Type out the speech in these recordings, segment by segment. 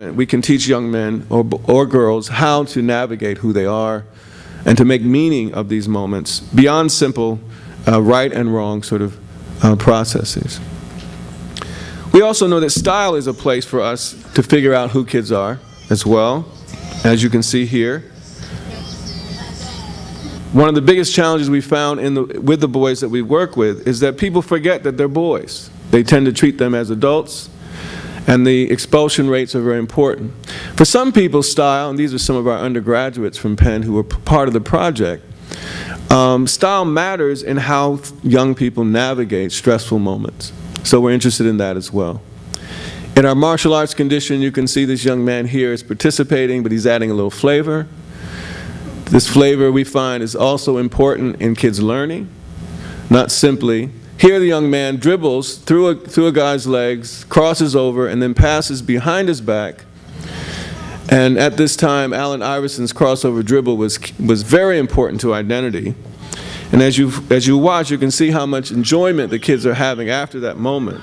we can teach young men or, or girls how to navigate who they are and to make meaning of these moments beyond simple uh, right and wrong sort of uh, processes. We also know that style is a place for us to figure out who kids are as well, as you can see here. One of the biggest challenges we found in the, with the boys that we work with is that people forget that they're boys. They tend to treat them as adults and the expulsion rates are very important. For some people, style, and these are some of our undergraduates from Penn who were part of the project, um, style matters in how young people navigate stressful moments. So we're interested in that as well. In our martial arts condition, you can see this young man here is participating, but he's adding a little flavor. This flavor we find is also important in kids' learning, not simply here the young man dribbles through a, through a guy's legs, crosses over, and then passes behind his back. And at this time, Allen Iverson's crossover dribble was, was very important to identity. And as you, as you watch, you can see how much enjoyment the kids are having after that moment.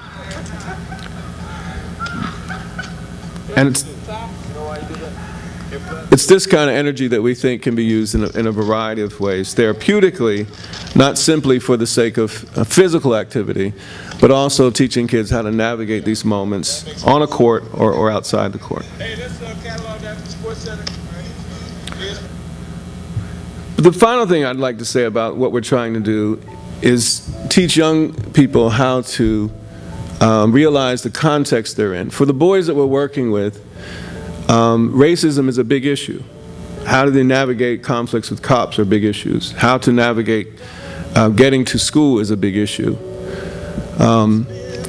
And it's, this kind of energy that we think can be used in a, in a variety of ways, therapeutically, not simply for the sake of physical activity, but also teaching kids how to navigate these moments on a court or, or outside the court. The final thing I'd like to say about what we're trying to do is teach young people how to um, realize the context they're in. For the boys that we're working with, um, racism is a big issue. How do they navigate conflicts with cops are big issues. How to navigate uh, getting to school is a big issue. Um,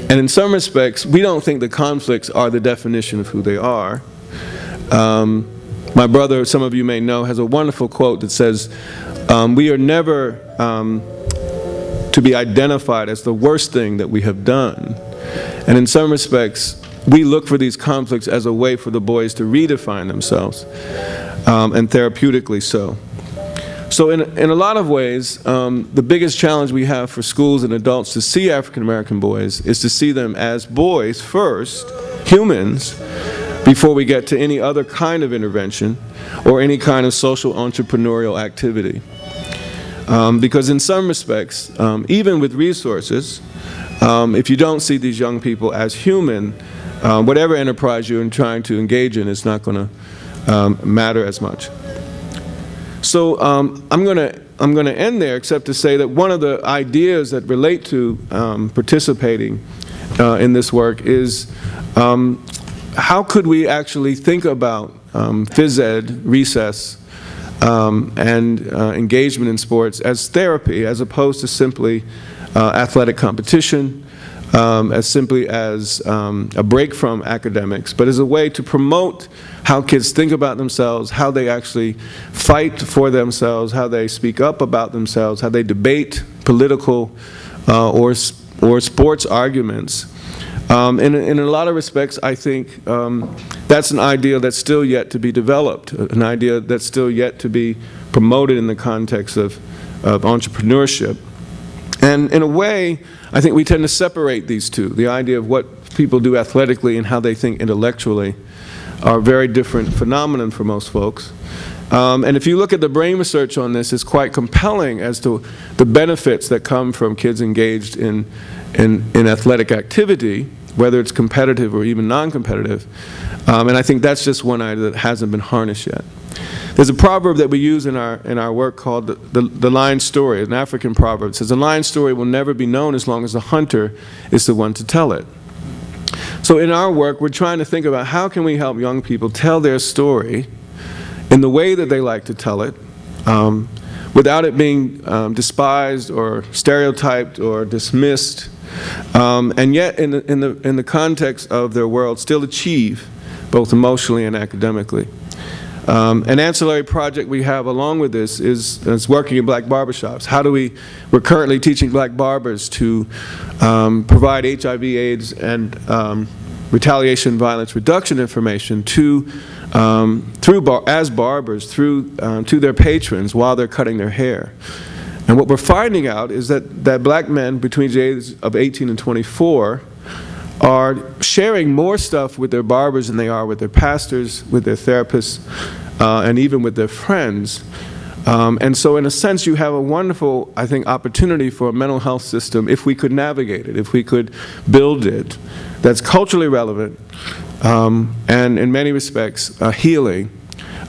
and in some respects, we don't think the conflicts are the definition of who they are. Um, my brother, some of you may know, has a wonderful quote that says, um, we are never um, to be identified as the worst thing that we have done. And in some respects, we look for these conflicts as a way for the boys to redefine themselves, um, and therapeutically so. So in, in a lot of ways, um, the biggest challenge we have for schools and adults to see African American boys is to see them as boys first, humans, before we get to any other kind of intervention or any kind of social entrepreneurial activity. Um, because in some respects, um, even with resources, um, if you don't see these young people as human, um, whatever enterprise you're trying to engage in is not going to um, matter as much. So um, I'm going to I'm going to end there, except to say that one of the ideas that relate to participating uh, in this work is how could we actually think about phys ed, recess, um, and uh, engagement in sports as therapy as opposed to simply uh, athletic competition, um, as simply as um, a break from academics, but as a way to promote how kids think about themselves, how they actually fight for themselves, how they speak up about themselves, how they debate political uh, or, or sports arguments. Um, and in a lot of respects, I think um, that's an idea that's still yet to be developed, an idea that's still yet to be promoted in the context of, of entrepreneurship. And in a way, I think we tend to separate these two. The idea of what people do athletically and how they think intellectually are very different phenomenon for most folks. Um, and if you look at the brain research on this, it's quite compelling as to the benefits that come from kids engaged in, in, in athletic activity, whether it's competitive or even non-competitive. Um, and I think that's just one idea that hasn't been harnessed yet. There's a proverb that we use in our, in our work called the, the, the lion story, an African proverb. It says, a lion story will never be known as long as the hunter is the one to tell it. So in our work, we're trying to think about how can we help young people tell their story in the way that they like to tell it, um, without it being um, despised or stereotyped or dismissed, um, and yet in the, in, the, in the context of their world still achieve both emotionally and academically. Um, an ancillary project we have along with this is, is working in black barbershops. How do we, we're currently teaching black barbers to um, provide HIV AIDS and um, retaliation violence reduction information to, um, through bar as barbers, through, um, to their patrons while they're cutting their hair. And what we're finding out is that, that black men between the ages of 18 and 24 are sharing more stuff with their barbers than they are with their pastors, with their therapists, uh, and even with their friends. Um, and so, in a sense, you have a wonderful, I think, opportunity for a mental health system if we could navigate it, if we could build it, that's culturally relevant um, and, in many respects, uh, healing.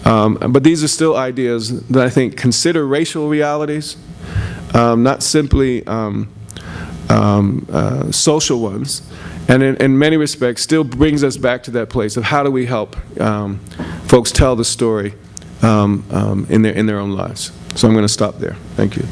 Um, but these are still ideas that I think consider racial realities, um, not simply um, um, uh, social ones, and in, in, many respects still brings us back to that place of how do we help um, folks tell the story um, in, their, in their own lives. So I'm going to stop there. Thank you.